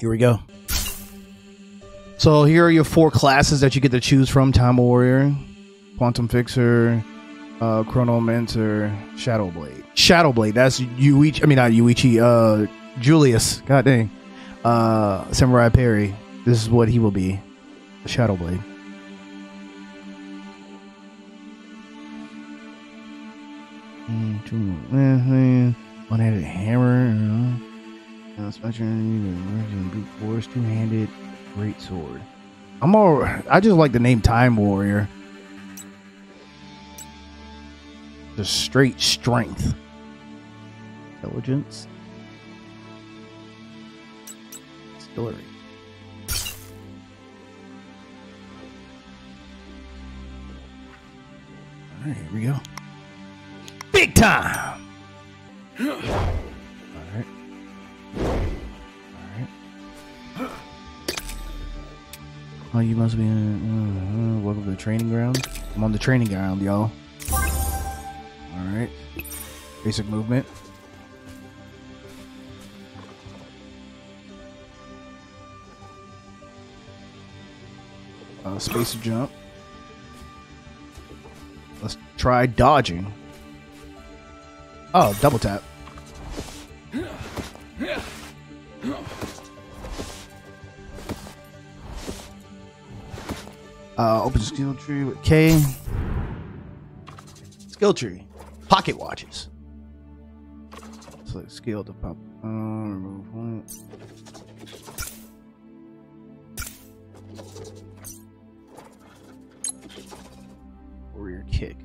Here we go. So here are your four classes that you get to choose from: Time Warrior, Quantum Fixer, uh, Blade. Shadow Blade. That's Yuichi. I mean, not Yuichi. Uh, Julius. God dang. Uh, Samurai Perry. This is what he will be. Shadow Blade. One-handed hammer. Uh, special brute force, two-handed great sword. I'm all. I just like the name Time Warrior. The straight strength, intelligence, story. All right, here we go. Big time. Oh, you must be. Uh, uh, welcome to the training ground. I'm on the training ground, y'all. All right. Basic movement. Uh, space jump. Let's try dodging. Oh, double tap. Uh, open skill tree with K. Skill tree. Pocket watches. Select skill to pop. Uh, remove point. Warrior kick.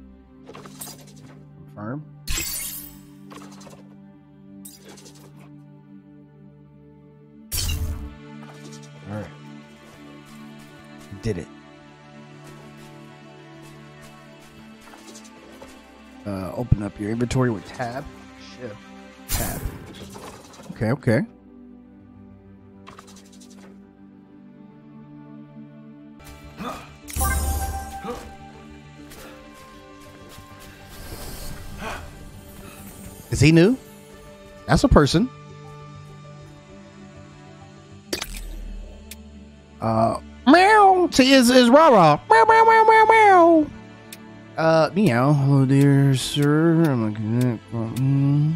Confirm. All right. Did it. Uh, open up your inventory with tab. Shift. Tab. Okay, okay. Is he new? That's a person. Uh, meow. See, is is rah meow. Uh, meow. Hello, dear sir. I'm looking at. Mm.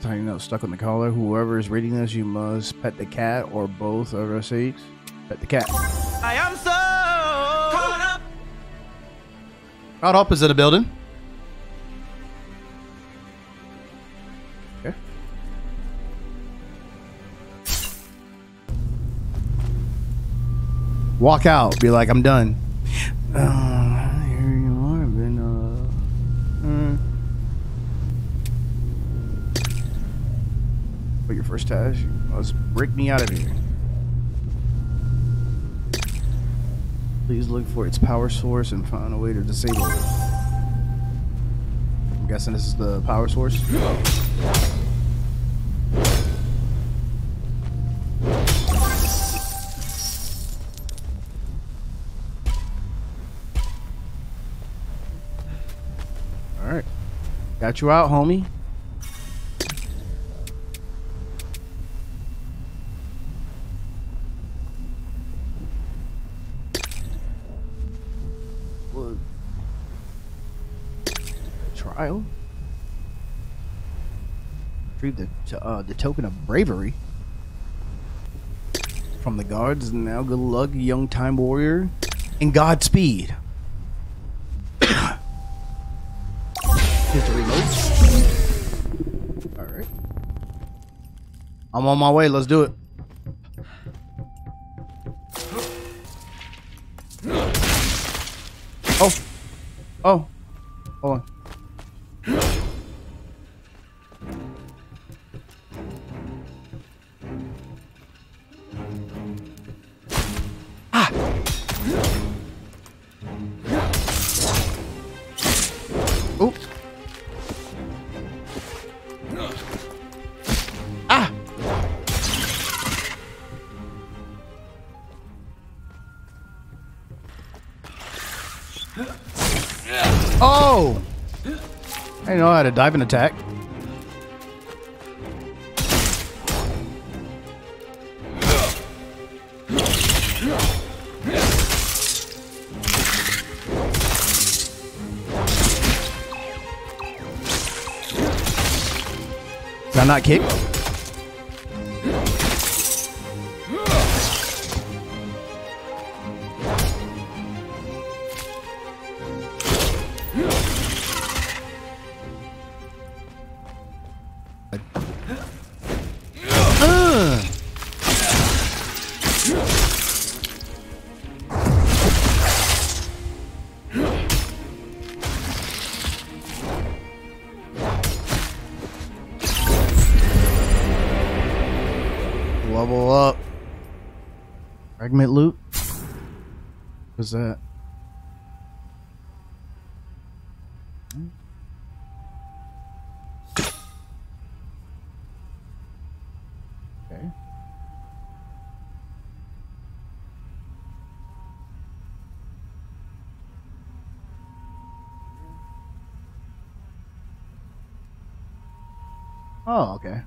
Tiny note stuck on the collar. Whoever is reading this, you must pet the cat or both of our sakes. Pet the cat. I am so caught up. Crowd opposite the building. Walk out. Be like, I'm done. Uh, here you are. Been, uh. For your first task, you must break me out of here. Please look for its power source and find a way to disable it. I'm guessing this is the power source. Got you out, homie. Trial? Retrieve the, uh, the token of bravery from the guards. Now, good luck, young time warrior, and Godspeed. I'm on my way. Let's do it. Oh. Oh. Hold on. I know how to dive and attack. Did I not kick? Level up. Fragment loot. What's that? Okay. Oh, okay.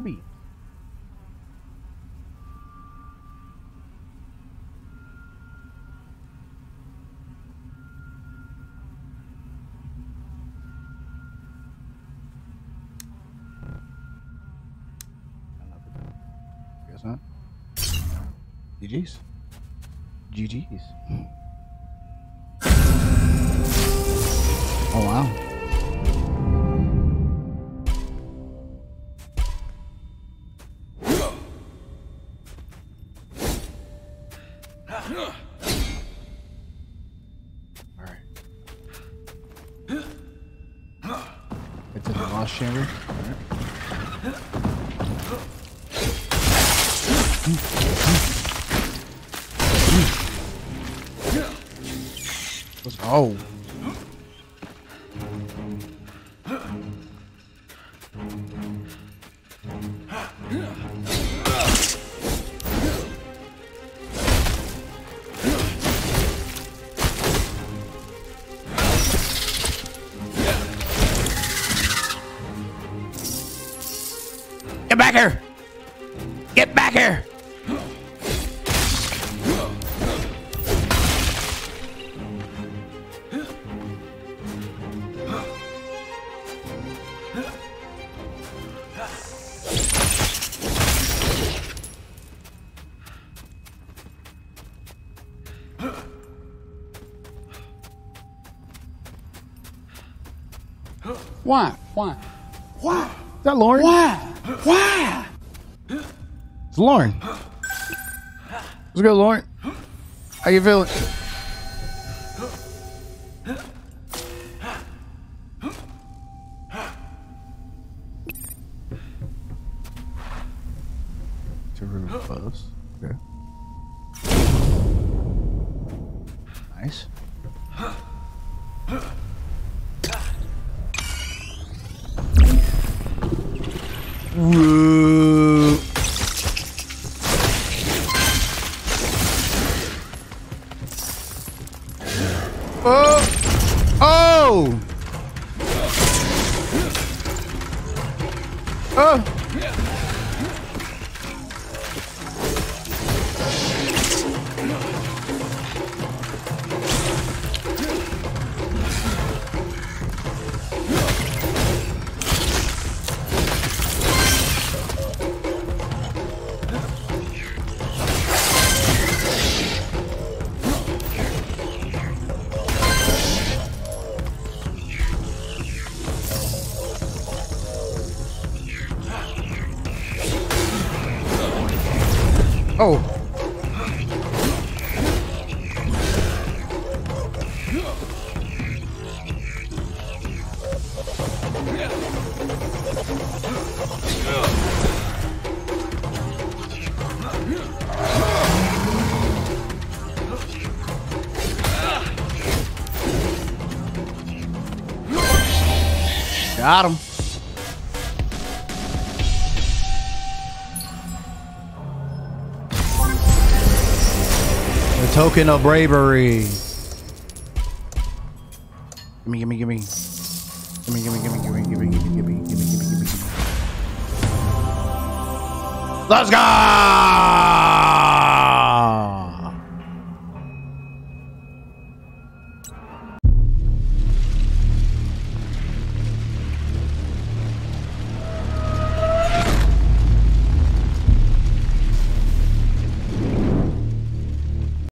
Beans. Guess not. GG's. GG's. Chamber. Oh. Here! Get back here! Why? Why? Why? Is that Lauren? Why? Why? It's Lauren. What's good, Lauren? How you feeling? To remove buffs. Okay. Nice. Whoa. Oh! Oh! Oh! Got him. The token of bravery. Gimme, gimme, gimme. Gimme, gimme, gimme, gimme, gimme, gimme, gimme, gimme, gimme, gimme, gimme. Let's go!